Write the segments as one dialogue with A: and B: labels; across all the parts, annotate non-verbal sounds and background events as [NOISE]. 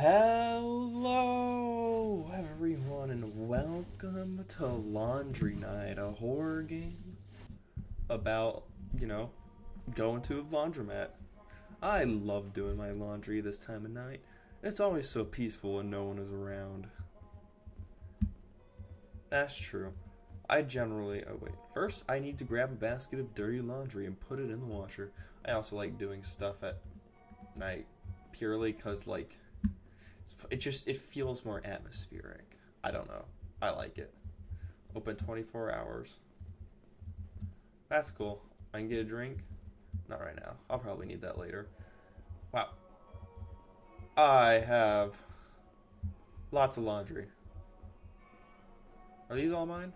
A: Hello, everyone, and welcome to Laundry Night, a horror game about, you know, going to a laundromat. I love doing my laundry this time of night. It's always so peaceful when no one is around. That's true. I generally. Oh, wait. First, I need to grab a basket of dirty laundry and put it in the washer. I also like doing stuff at night purely because, like, it just it feels more atmospheric. I don't know. I like it. Open 24 hours. That's cool. I can get a drink. Not right now. I'll probably need that later. Wow. I have lots of laundry. Are these all mine?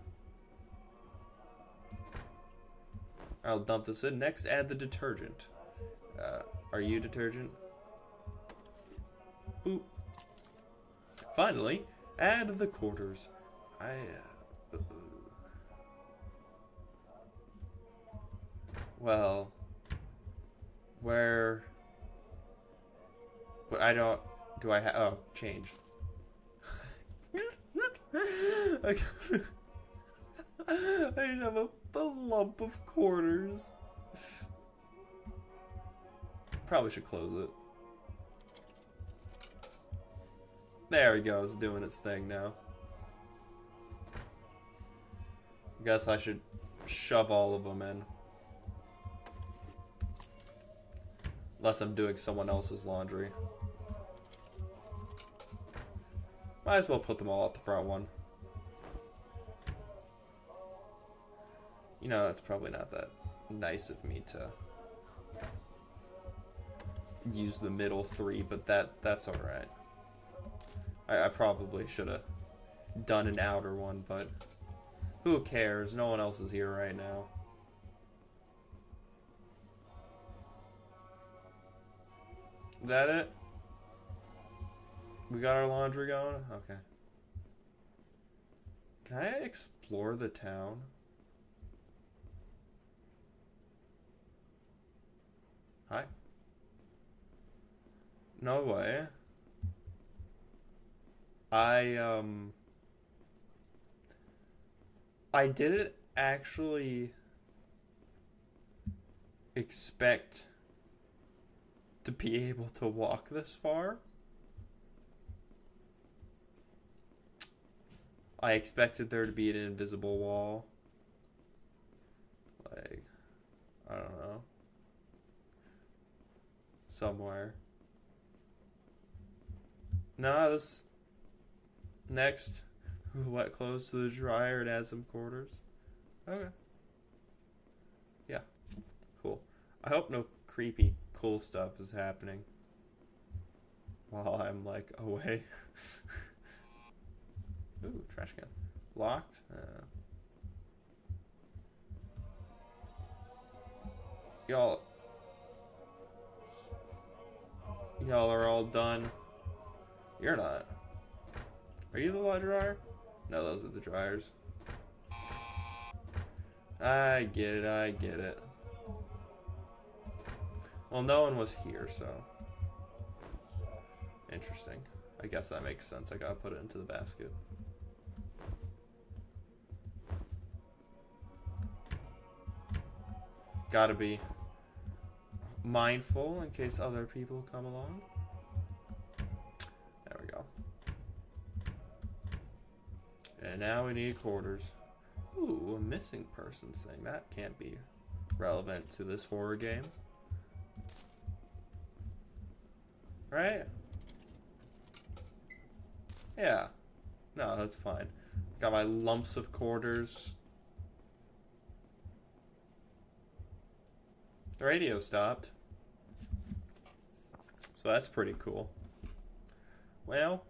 A: I'll dump this in. Next, add the detergent. Uh, are you detergent? Boop. Finally, add the quarters. I. Uh, well, where? But I don't. Do I have? Oh, change. [LAUGHS] I have a, a lump of quarters. Probably should close it. There he goes, doing its thing now. Guess I should shove all of them in. Unless I'm doing someone else's laundry. Might as well put them all at the front one. You know, it's probably not that nice of me to use the middle three, but that that's alright. I, I probably should have done an outer one, but who cares? No one else is here right now. Is that it? We got our laundry going? Okay. Can I explore the town? Hi? No way. I um I didn't actually expect to be able to walk this far. I expected there to be an invisible wall. Like, I don't know. Somewhere. No, this Next, [LAUGHS] wet clothes to the dryer and add some quarters. Okay. Yeah. Cool. I hope no creepy cool stuff is happening while I'm like [LAUGHS] away. Ooh, trash can. Locked? Uh, y'all Y'all are all done. You're not. Are you the water dryer? No, those are the dryers. I get it, I get it. Well, no one was here, so... Interesting. I guess that makes sense. I gotta put it into the basket. Gotta be mindful in case other people come along. And now we need quarters. Ooh, a missing persons thing. That can't be relevant to this horror game. Right? Yeah. No, that's fine. Got my lumps of quarters. The radio stopped. So that's pretty cool. Well,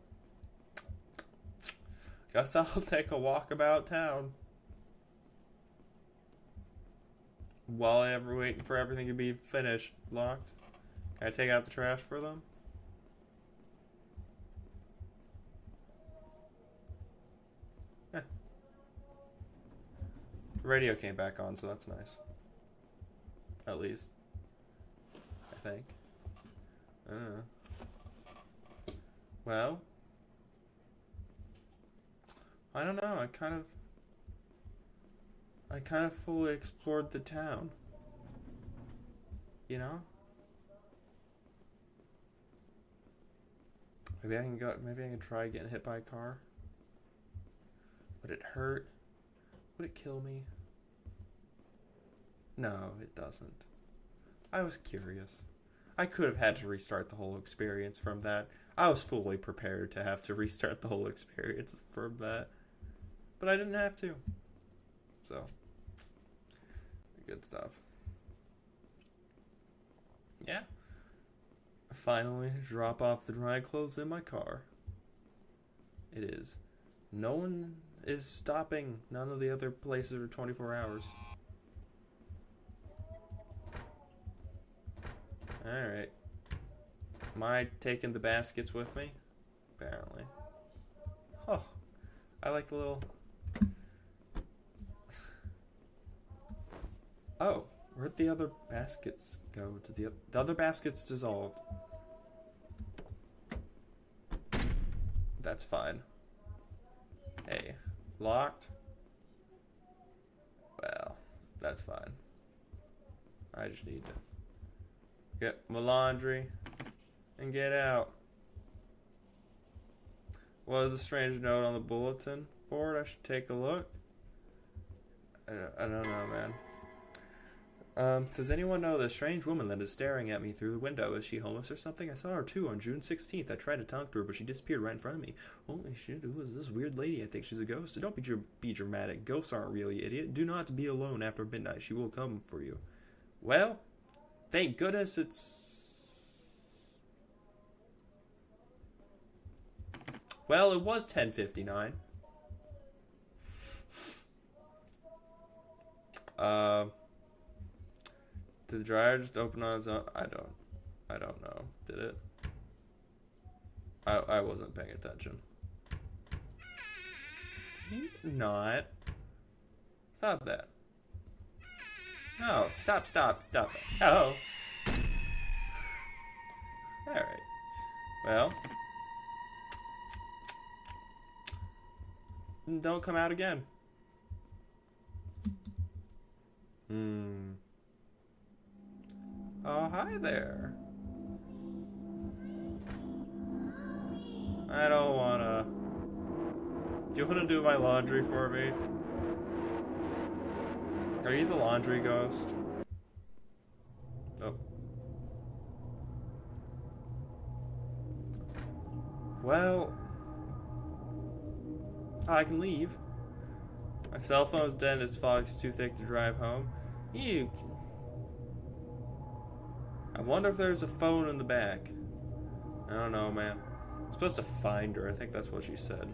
A: Guess I'll [LAUGHS] take a walk about town. While I ever waiting for everything to be finished, locked. Can I take out the trash for them? Eh. Radio came back on, so that's nice. At least. I think. I know. Well, I don't know. I kind of. I kind of fully explored the town. You know? Maybe I can go. Maybe I can try getting hit by a car. Would it hurt? Would it kill me? No, it doesn't. I was curious. I could have had to restart the whole experience from that. I was fully prepared to have to [LAUGHS] restart the whole experience from that. But I didn't have to. So, good stuff. Yeah. Finally, drop off the dry clothes in my car. It is. No one is stopping. None of the other places are 24 hours. Alright. Am I taking the baskets with me? Apparently. Oh. I like the little... Oh. Where'd the other baskets go? Did the, the other baskets dissolved? That's fine. Hey. Locked? Well, that's fine. I just need to get my laundry and get out. Was a strange note on the bulletin board? I should take a look. I don't, I don't know, man. Um, does anyone know the strange woman that is staring at me through the window? Is she homeless or something? I saw her too on June 16th. I tried to talk to her, but she disappeared right in front of me. Holy shit, who is this weird lady? I think she's a ghost. Don't be, be dramatic. Ghosts aren't really idiot. Do not be alone after midnight. She will come for you. Well, thank goodness it's. Well, it was 1059. Uh. Did the dryer just open on its own? I don't. I don't know. Did it? I I wasn't paying attention. Not. Stop that. No, stop, stop, stop. Oh. [LAUGHS] Alright. Well. Don't come out again. Hmm. Oh, hi there. I don't wanna. Do you wanna do my laundry for me? Are you the laundry ghost? Oh. Well, I can leave. My cell phone's dead and his fog's too thick to drive home. You I wonder if there's a phone in the back. I don't know, man. I'm supposed to find her. I think that's what she said.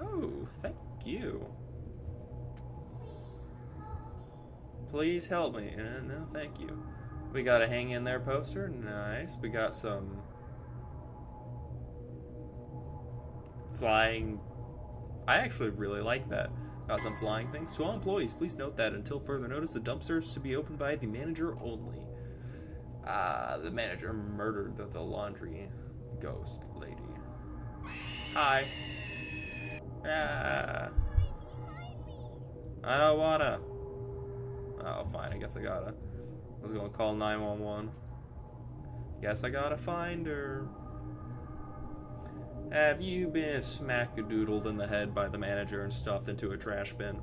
A: Oh, thank you. Please help me. Uh, no, thank you. We got a hang in there poster. Nice. We got some flying. I actually really like that. Got some flying things. To all employees, please note that until further notice, the dumpster is to be opened by the manager only. Ah, the manager murdered the, laundry ghost lady. Hi. Ah. I don't wanna. Oh, fine. I guess I gotta. I was gonna call 911. Guess I gotta find her. Have you been smackadoodled in the head by the manager and stuffed into a trash bin?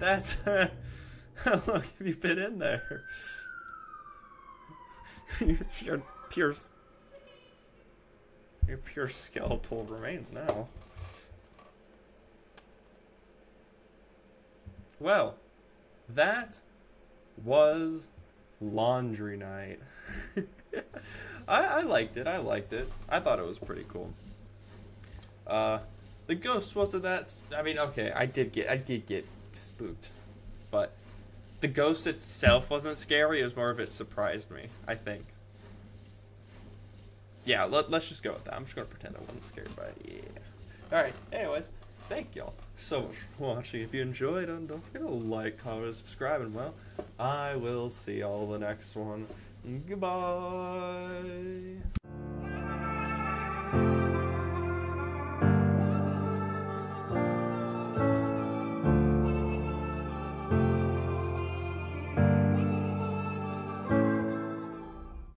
A: That's [LAUGHS] how long have you been in there? [LAUGHS] you're pure, you're pure skeletal remains now. Well, that was laundry night. [LAUGHS] I, I liked it. I liked it. I thought it was pretty cool. Uh, the ghost wasn't that. I mean, okay, I did get. I did get spooked. But the ghost itself wasn't scary. It was more of it surprised me. I think. Yeah, let, let's just go with that. I'm just gonna pretend I wasn't scared by it. Yeah. All right. Anyways, thank y'all so much for watching. If you enjoyed, don't forget to like, comment, subscribe, and well, I will see y'all the next one. Goodbye.